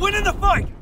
winning the fight!